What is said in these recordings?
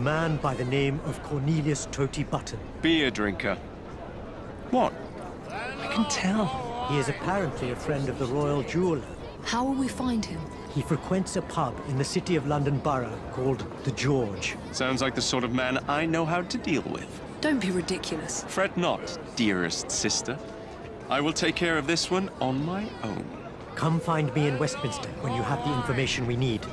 A man by the name of Cornelius Toty Button. Beer drinker. What? I can tell. He is apparently a friend of the royal jeweler. How will we find him? He frequents a pub in the city of London Borough called The George. Sounds like the sort of man I know how to deal with. Don't be ridiculous. Fret not, dearest sister. I will take care of this one on my own. Come find me in Westminster when you have the information we need.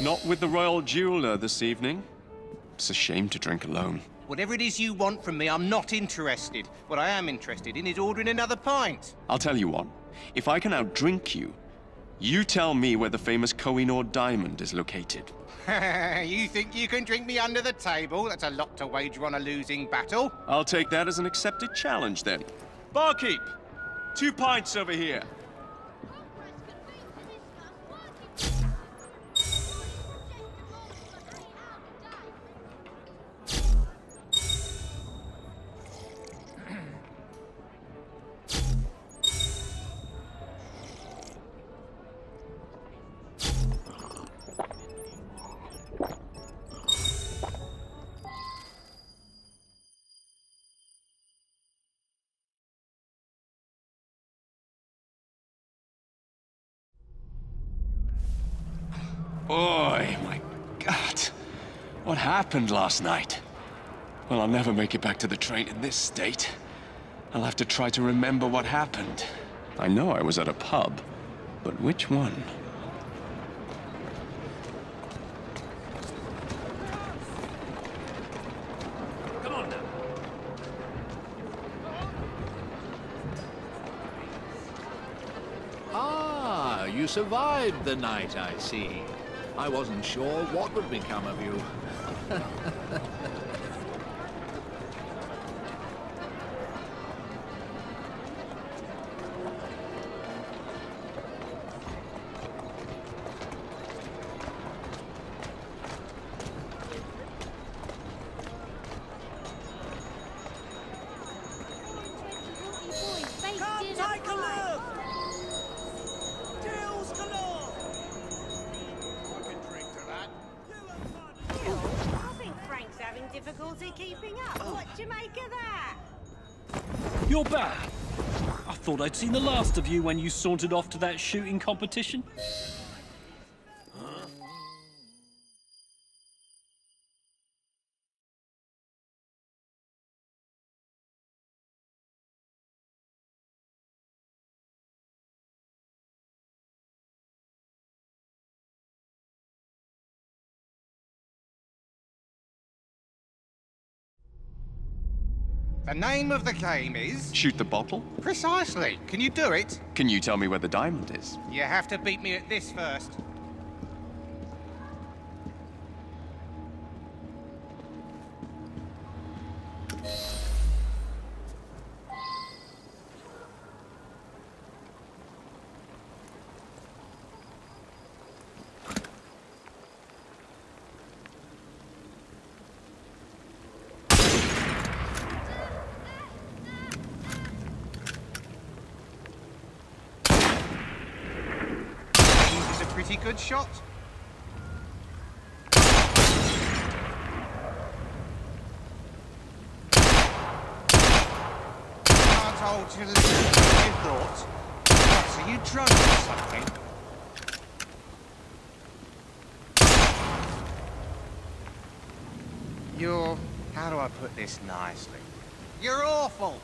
Not with the royal jeweler this evening. It's a shame to drink alone. Whatever it is you want from me, I'm not interested. What I am interested in is ordering another pint. I'll tell you what. If I can outdrink you, you tell me where the famous Koh-i-Noor diamond is located. you think you can drink me under the table? That's a lot to wager on a losing battle. I'll take that as an accepted challenge then. Barkeep! Two pints over here. Boy, my God. What happened last night? Well, I'll never make it back to the train in this state. I'll have to try to remember what happened. I know I was at a pub, but which one? Ah, you survived the night, I see. I wasn't sure what would become of you. You're back. I thought I'd seen the last of you when you sauntered off to that shooting competition. The name of the game is... Shoot the bottle? Precisely. Can you do it? Can you tell me where the diamond is? You have to beat me at this first. Pretty good shot. Can't hold to the you thought. So you drunk or something? You're... how do I put this nicely? You're awful!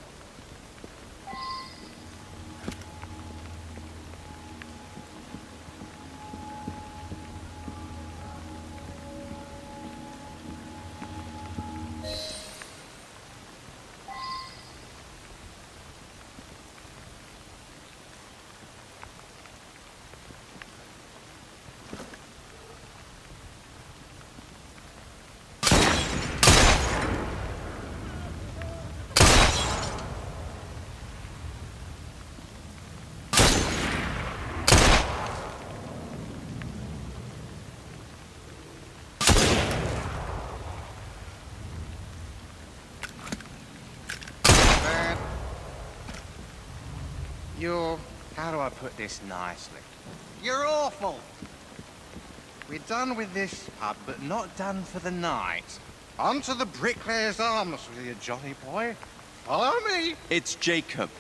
You're... how do I put this nicely? You're awful! We're done with this pub, but not done for the night. On to the Bricklayer's Arms with you, Johnny boy. Follow me! It's Jacob.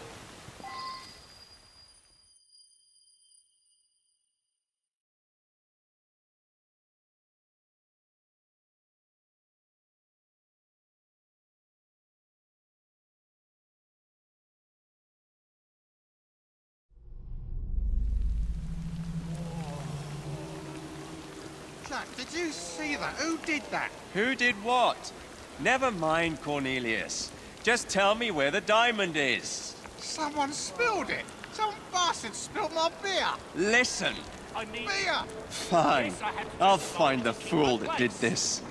Who did that? Who did what? Never mind, Cornelius. Just tell me where the diamond is. Someone spilled it. Some bastard spilled my beer. Listen. I need... Beer! Fine. Yes, I I'll find the box to keep fool my that did this.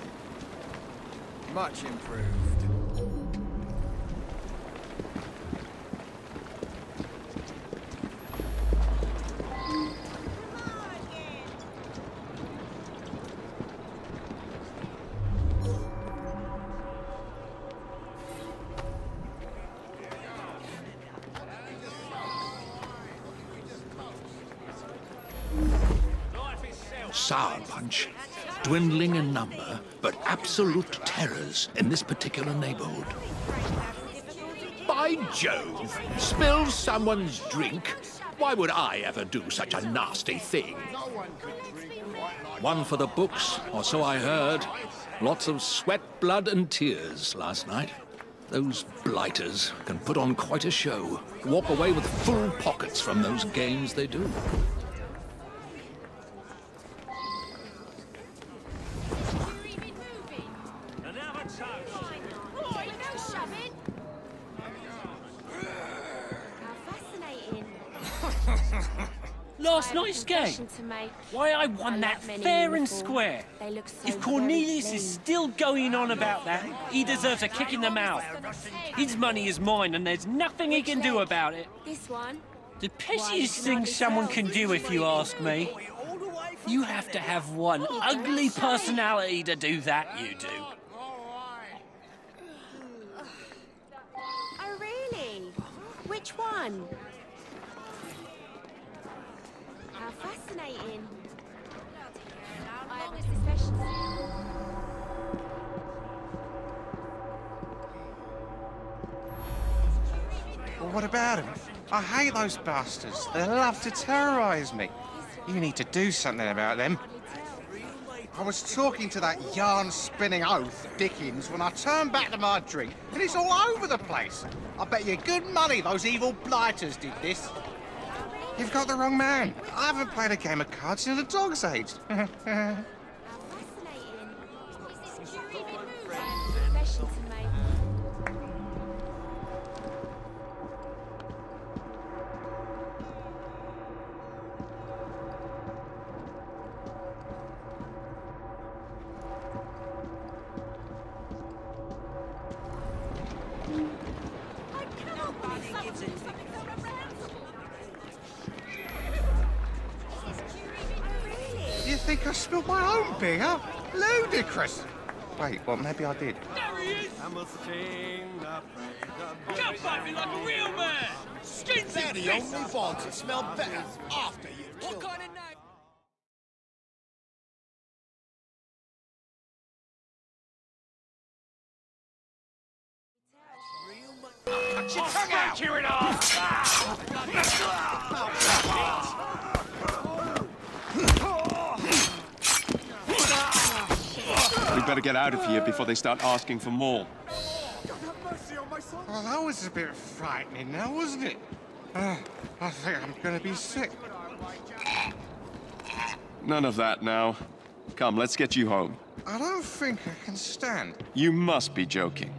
Much improved. Sour Punch, dwindling in number, but absolute terrors in this particular neighborhood. By Jove! Spill someone's drink? Why would I ever do such a nasty thing? One for the books, or so I heard. Lots of sweat, blood, and tears last night. Those blighters can put on quite a show. Walk away with full pockets from those games they do. Game. To make. Why I won that love men fair and square. They look so If Cornelius is still going on about that, he deserves a kick in the mouth. His money is mine and there's nothing he can do about it. This one. The pettiest thing someone can do, if you ask me. You have to have one oh, ugly personality to do that, you do. Oh, really? Which one? How session? Well, what about him? I hate those bastards. They love to terrorize me. You need to do something about them. I was talking to that yarn-spinning oaf, Dickens, when I turned back to my drink, and it's all over the place. I bet you good money those evil blighters did this. You've got the wrong man. I haven't played a game of cards since a dog's age. spilled my own beer? Ludicrous. Wait, well, maybe I did. There he is! Jump at me like a real man! Skins and The only fault to smell better after you What kind of name? I'll smack you in half. Better get out of here before they start asking for more. Well, that was a bit frightening now, wasn't it? Uh, I think I'm gonna be sick. None of that now. Come, let's get you home. I don't think I can stand. You must be joking.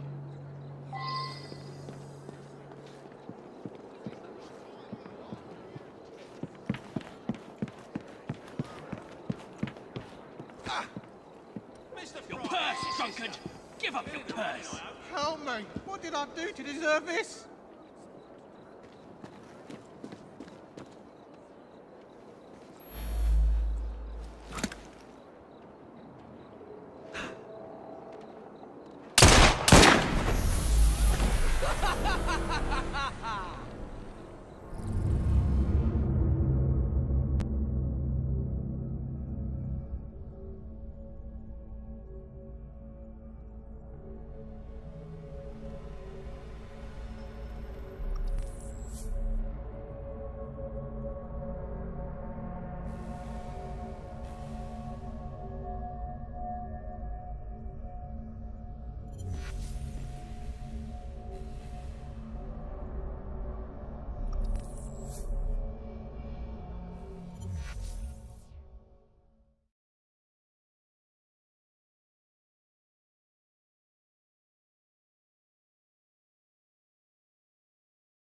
Your purse, drunkard! Give up your purse! Help me! What did I do to deserve this?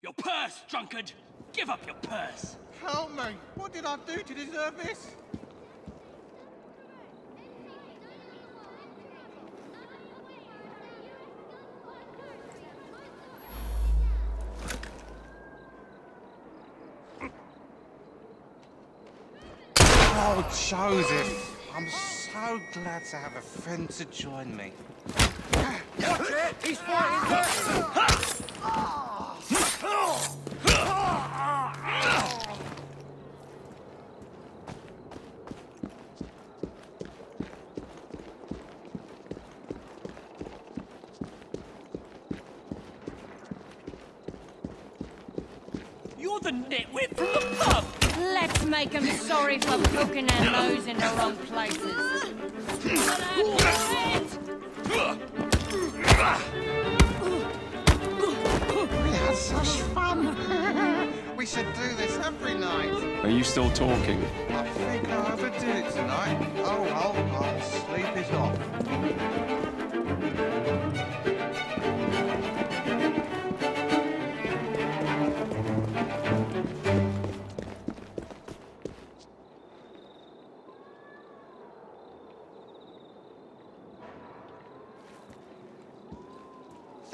Your purse, drunkard! Give up your purse! Help me! What did I do to deserve this? Oh, Joseph! I'm so glad to have a friend to join me. Watch it! He's fighting back! The nitwit from the pub! Let's make them sorry for poking their nose in the wrong places. We had such fun! we should do this every night. Are you still talking? I think I overdid it tonight. Oh well, I'll sleep it off.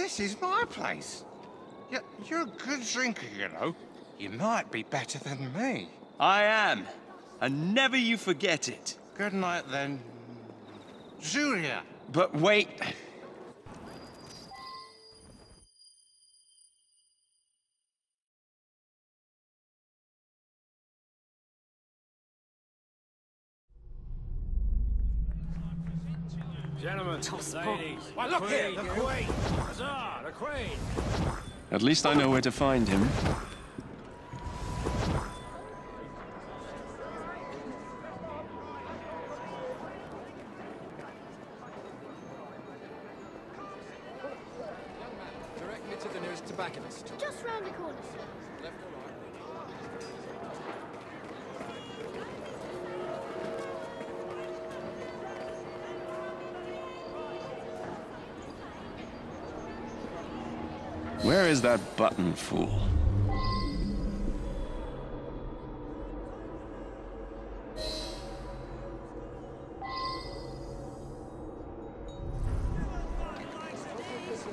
This is my place. You're, you're a good drinker, you know. You might be better than me. I am. And never you forget it. Good night, then. Julia. But wait. Why, look here, the. Huzzah, the. At least I know where to find him. Where is that button fool?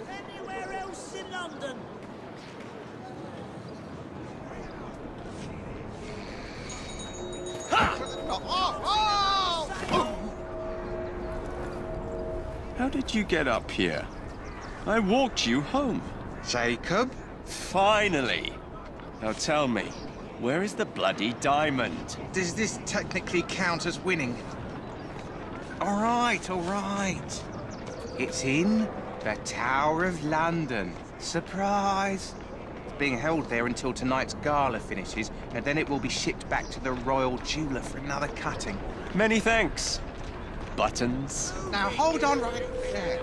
Anywhere else in London? How did you get up here? I walked you home. Jacob? Finally! Now tell me, where is the bloody diamond? Does this technically count as winning? All right, all right. It's in the Tower of London. Surprise! It's being held there until tonight's gala finishes, and then it will be shipped back to the Royal Jeweller for another cutting. Many thanks. Buttons. Now hold on right there.